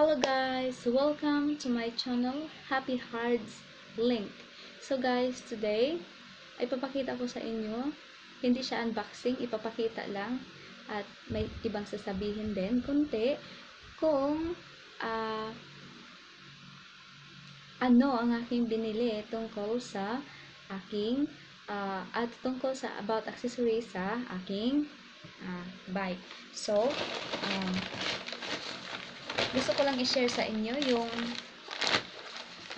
Hello guys! Welcome to my channel, Happy Hearts Link. So guys, today, ay papakita ko sa inyo, hindi siya unboxing, ipapakita lang, at may ibang sasabihin din, kunti, kung ah, ano ang aking binili tungkol sa aking ah, at tungkol sa about accessories sa aking ah, bike. So, um, gusto ko lang i-share sa inyo yung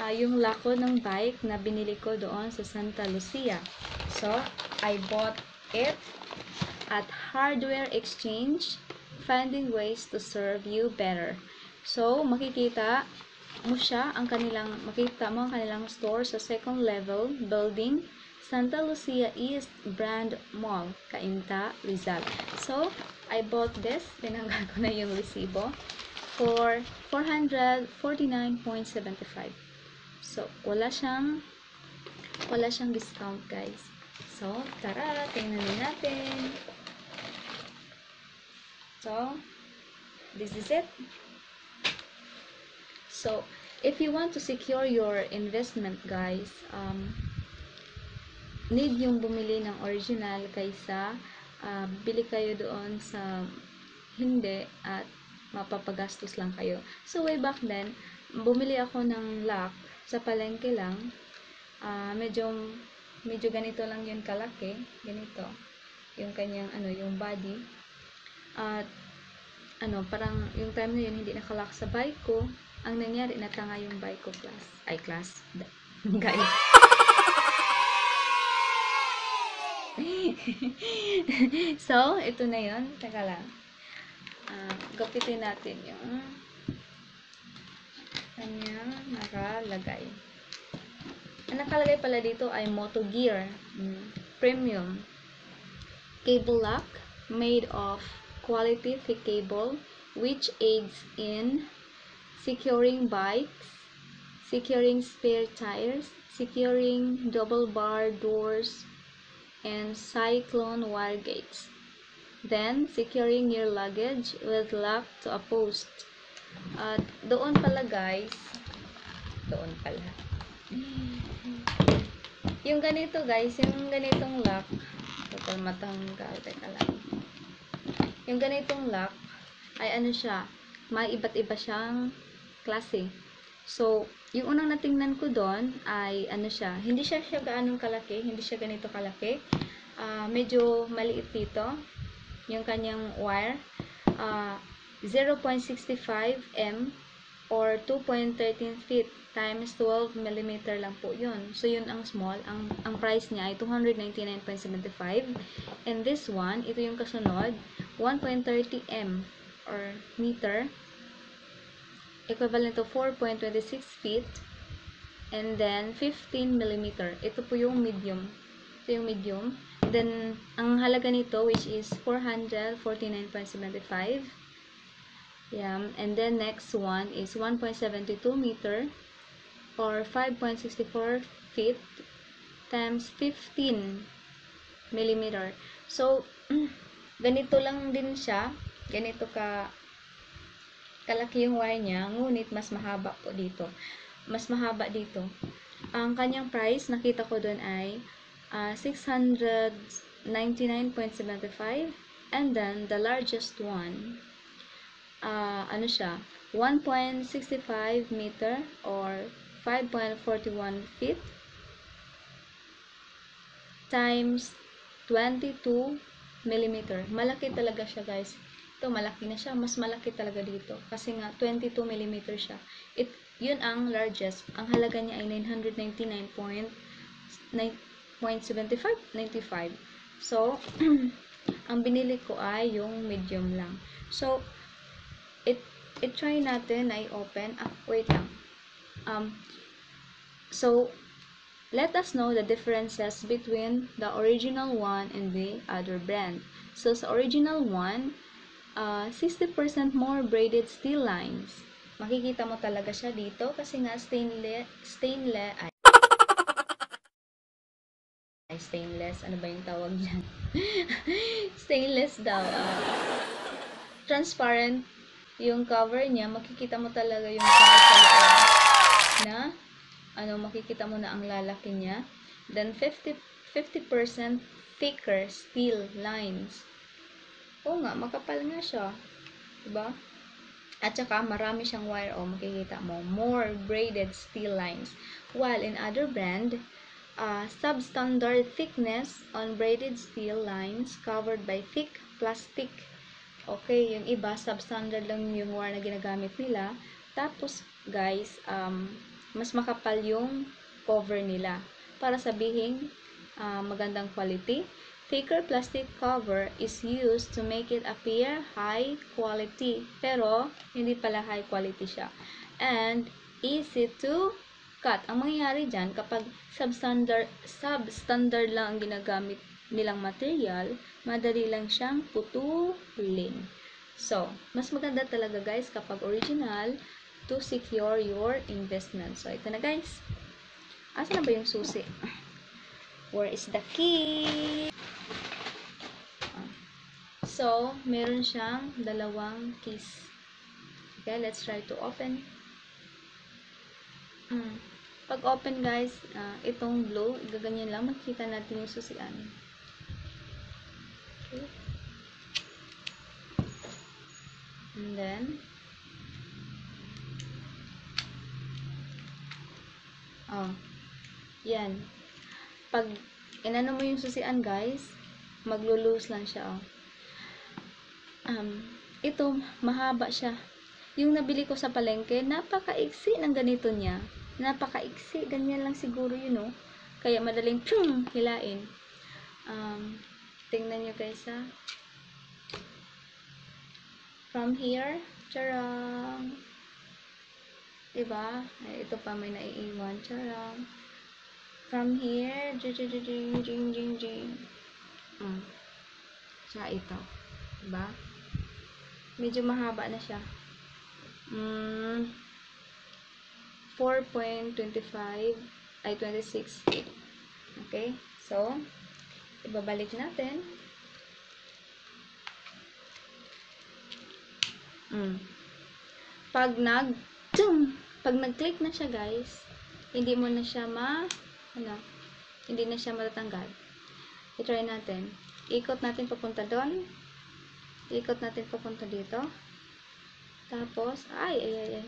ah, yung lako ng bike na binili ko doon sa Santa Lucia. So, I bought it at Hardware Exchange, finding ways to serve you better. So, makikita mo siya, ang kanilang, makita mo ang kanilang store sa second level building, Santa Lucia East Brand Mall, Cainta, Rizal. So, I bought this, tinanggal ko na yung resibo, for 449.75. So, wala siyang, wala siyang discount, guys. So, tara, tingnan natin. So, this is it. So, if you want to secure your investment, guys, um, need yung bumili ng original kaysa uh, bili kayo doon sa hindi at mapapagastos lang kayo. So, way back then, bumili ako ng lock sa palengke lang. Uh, medyo, medyo ganito lang yun kalaki. Ganito. Yung kanyang, ano, yung body. At, ano, parang, yung time na yun, hindi nakalock sa bike ko. Ang nangyari, natanga yung bike ko class. Ay, class. Guys. so, ito na yun. Teka lang. Gapitin natin yung kanyang nakalagay. Ang nakalagay pala dito ay Moto Gear mm, Premium Cable Lock made of quality thick cable which aids in securing bikes, securing spare tires, securing double bar doors, and cyclone wire gates. Then, securing your luggage with lock to a post. At doon pala guys, doon pala. Yung ganito guys, yung ganitong lock, total matanggal, teka lang. Yung ganitong lock, ay ano siya, may iba't iba siyang klase. So, yung unang natingnan ko doon ay ano siya, hindi siya siya gaanong kalaki, hindi siya ganito kalaki. Uh, medyo maliit dito yung kanyang wire. Uh, 0.65 m or 2.13 feet times 12 mm lang po yun. So, yun ang small. Ang, ang price niya ay 299.75. And this one, ito yung kasunod, 1.30 m or meter equivalent to 4.26 feet and then 15 millimeter. Ito po yung medium. Ito yung medium. Then, ang halaga nito which is 449.75. Yeah. And then, next one is 1.72 meter or 5.64 feet times 15 millimeter. So, ganito lang din siya. Ganito ka kalaki yung wire niya, ngunit mas mahaba po dito. Mas mahaba dito. Ang kanyang price, nakita ko doon ay uh, 699.75 and then the largest one, uh, ano siya, 1.65 meter or 5.41 feet times 22 millimeter. Malaki talaga siya guys. Ito, malaki na siya. Mas malaki talaga dito. Kasi nga, 22 mm siya. It, yun ang largest. Ang halaga niya ay 999.75. 95. So, ang binili ko ay yung medium lang. So, it, it try natin ay open. Ah, wait lang. Um, so, let us know the differences between the original one and the other brand. So, sa original one, uh, 60% more braided steel lines. Makikita mo talaga siya dito kasi nga stainless, stainless, ay, stainless, ano ba yung tawag dyan? stainless daw. Uh, transparent yung cover niya, makikita mo talaga yung car sa loob na ano, makikita mo na ang lalaki niya. Then 50 50% thicker steel lines. Oo nga, makapal nga siya. Diba? At saka, marami siyang wire. O, makikita mo. More braided steel lines. While in other brand, uh, substandard thickness on braided steel lines covered by thick plastic. Okay, yung iba, substandard lang yung wire na ginagamit nila. Tapos, guys, um, mas makapal yung cover nila. Para sabihin, uh, magandang quality. Thicker plastic cover is used to make it appear high quality. Pero, hindi pala high quality siya. And, easy to cut. Ang mangyayari dyan, kapag substandard, substandard lang ang ginagamit nilang material, madali lang siyang putulin. So, mas maganda talaga guys kapag original to secure your investment. So, ito na guys. Asa na ba yung susi? Where is the key? So, meron siyang dalawang keys. Okay, let's try to open. Mm. Pag open guys, uh, itong blue, gaganyan lang, makikita natin yung susian. Okay. And then, oh, yan. Pag inano mo yung susian guys, maglo-loose lang siya, oh. Um, ito, mahaba siya. Yung nabili ko sa palengke, napakaiksi ng ganito niya. Napakaiksi, ganyan lang siguro yun, oh. Kaya madaling pshum, hilain. Um, tingnan nyo guys, ha. From here, charang. Diba? Ay, ito pa may naiiwan, charang. From here, jing, jing, jing, jing, jing, jing. Mm. Siya ito. Diba? Medyo mahaba na siya. Mm, 4.25 ay 26 okay? So ibabalik natin. Mm. pag nag tum, pag nag-click na siya guys hindi mo na siya ma ano, hindi na siya matatanggal. I-try natin. Ikot natin papunta doon. Ikot natin papunta dito. Tapos, ay, ay, ay, ay.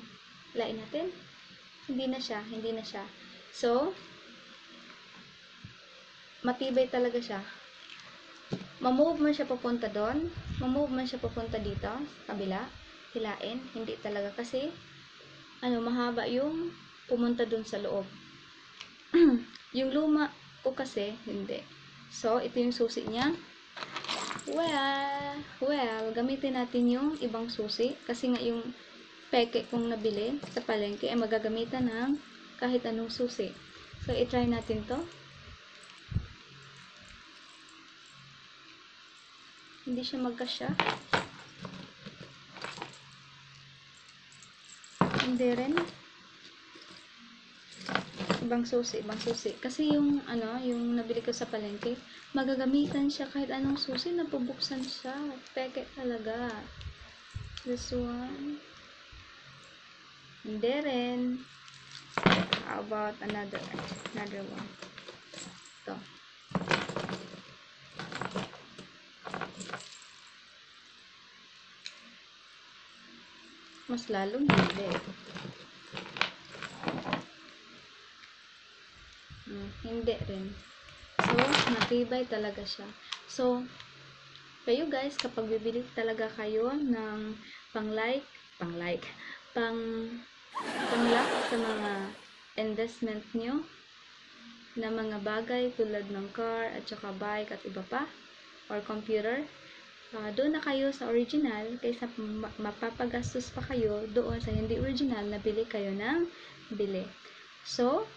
Lain natin. Hindi na siya, hindi na siya. So, matibay talaga siya. Mamove man siya papunta doon, mamove man siya papunta dito, kabila, hilain, hindi talaga kasi, ano, mahaba yung pumunta doon sa loob. yung luma ko kasi, hindi. So, ito yung susi niya. Well, well, gamitin natin yung ibang susi kasi nga yung peke kong nabili sa palengke ay magagamitan ng kahit anong susi. So, i-try natin to. Hindi siya magkasya. Hindi rin ibang susi, ibang susi. Kasi yung, ano, yung nabili ko sa palengke, magagamitan siya kahit anong susi, napubuksan siya. Peke talaga. This one. Hindi rin. How about another, another one? Ito. Mas lalong hindi. Hmm, hindi rin. So, matibay talaga siya. So, kayo guys, kapag bibili talaga kayo ng pang-like, pang-like, pang pang-lock sa mga investment nyo na mga bagay tulad ng car at saka bike at iba pa or computer, uh, doon na kayo sa original kaysa mapapagastos pa kayo doon sa hindi original na bili kayo ng bili. So,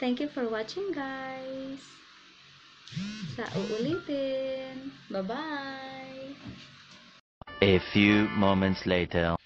Thank you for watching guys. Sa uulitin. Bye-bye. A few moments later.